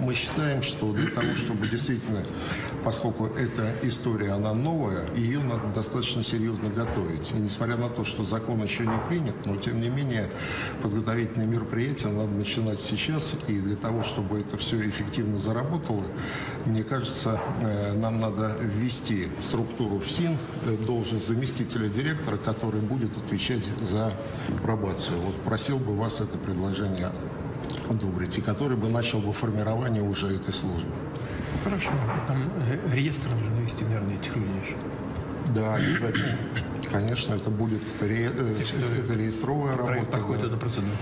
Мы считаем, что для того, чтобы действительно, поскольку эта история, она новая, ее надо достаточно серьезно готовить. И несмотря на то, что закон еще не принят, но тем не менее подготовительные мероприятия надо начинать сейчас. И для того, чтобы это все эффективно заработало, мне кажется, э, нам надо ввести в структуру ФСИН э, должность заместителя директора, который будет отвечать за пробацию. Вот просил бы вас это предложение одобрить, и который бы начал бы формирование уже этой службы. Хорошо. Там э, реестр нужно вести, наверное, этих людей. же. Да, обязательно. Конечно, это будет ре- э, это реестровая работа. Проходит да. эту процедуру.